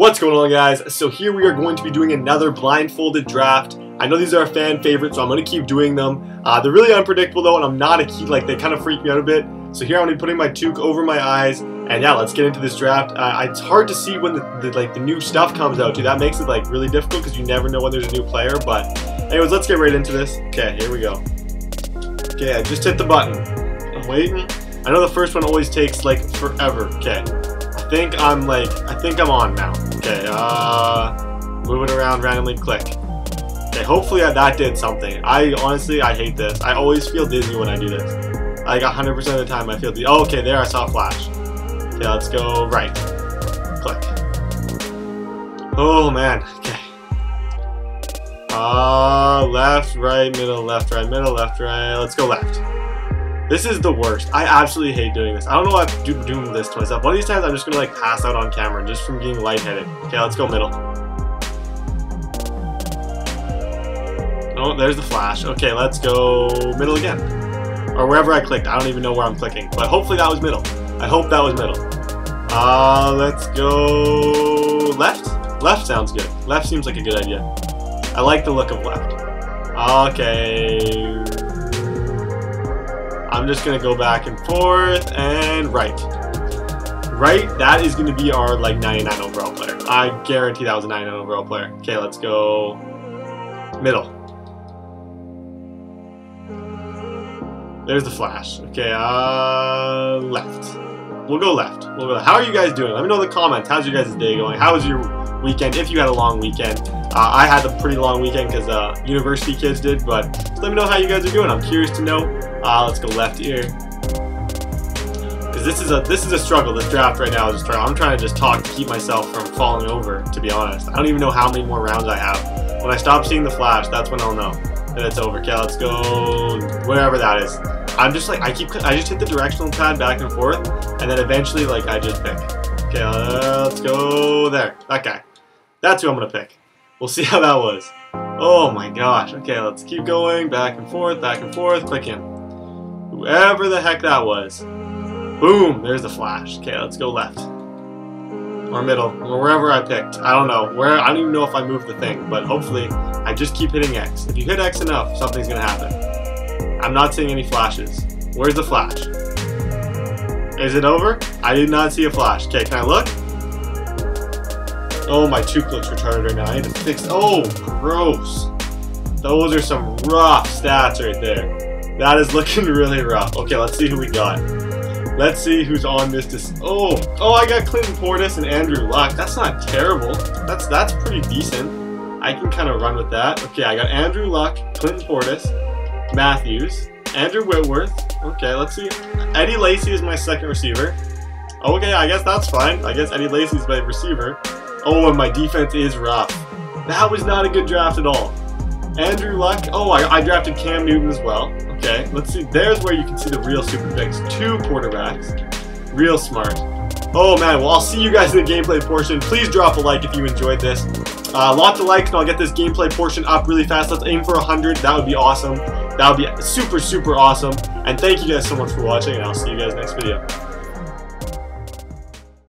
What's going on guys? So here we are going to be doing another blindfolded draft. I know these are a fan favorites, so I'm going to keep doing them. Uh, they're really unpredictable though, and I'm not a key, like they kind of freak me out a bit. So here I'm going to be putting my toque over my eyes, and yeah, let's get into this draft. Uh, it's hard to see when the, the, like the new stuff comes out too. That makes it like really difficult because you never know when there's a new player. But anyways, let's get right into this. Okay, here we go. Okay, I just hit the button. I'm waiting. I know the first one always takes like forever. Okay I think I'm like, I think I'm on now. Okay, uh, moving around randomly, click. Okay, hopefully that did something. I honestly, I hate this. I always feel dizzy when I do this. Like 100% of the time I feel dizzy. Oh, okay, there I saw a flash. Okay, let's go right. Click. Oh man, okay. Uh, left, right, middle, left, right, middle, left, right. Let's go left. This is the worst. I absolutely hate doing this. I don't know why I'm doing this to myself. One of these times I'm just gonna like pass out on camera just from being lightheaded. Okay, let's go middle. Oh, there's the flash. Okay, let's go middle again. Or wherever I clicked. I don't even know where I'm clicking. But hopefully that was middle. I hope that was middle. Uh, let's go left. Left sounds good. Left seems like a good idea. I like the look of left. Okay, I'm just gonna go back and forth and right. Right, that is gonna be our like 99 overall player. I guarantee that was a 99 overall player. Okay, let's go middle. There's the flash. Okay, uh, left. We'll go left. We'll go left. How are you guys doing? Let me know in the comments. How's your guys' day going? How was your weekend? If you had a long weekend. Uh, I had a pretty long weekend because uh, university kids did, but let me know how you guys are doing. I'm curious to know. Uh, let's go left here. Because this is a this is a struggle. This draft right now is struggle. I'm trying to just talk to keep myself from falling over. To be honest, I don't even know how many more rounds I have. When I stop seeing the flash, that's when I'll know that it's over. Okay, let's go wherever that is. I'm just like I keep I just hit the directional pad back and forth, and then eventually like I just pick. Okay, let's go there. That guy. That's who I'm gonna pick. We'll see how that was. Oh my gosh. Okay, let's keep going. Back and forth, back and forth. Click in. Whoever the heck that was. Boom! There's the flash. Okay, let's go left. Or middle. Or wherever I picked. I don't know. Where I don't even know if I moved the thing. But hopefully, I just keep hitting X. If you hit X enough, something's to happen. I'm not seeing any flashes. Where's the flash? Is it over? I did not see a flash. Okay, can I look? Oh, my toque looks retarded right now. I need to fix... Oh, gross. Those are some rough stats right there. That is looking really rough. Okay, let's see who we got. Let's see who's on this. Dis oh, oh, I got Clinton Portis and Andrew Luck. That's not terrible. That's that's pretty decent. I can kind of run with that. Okay, I got Andrew Luck, Clinton Portis, Matthews, Andrew Whitworth. Okay, let's see. Eddie Lacy is my second receiver. Okay, I guess that's fine. I guess Eddie Lacy's my receiver. Oh, and my defense is rough. That was not a good draft at all. Andrew Luck. Oh, I, I drafted Cam Newton as well. Okay, let's see. There's where you can see the real super picks. Two quarterbacks. Real smart. Oh man, well I'll see you guys in the gameplay portion. Please drop a like if you enjoyed this. Uh, lots of likes and I'll get this gameplay portion up really fast. Let's aim for 100. That would be awesome. That would be super, super awesome. And thank you guys so much for watching and I'll see you guys next video.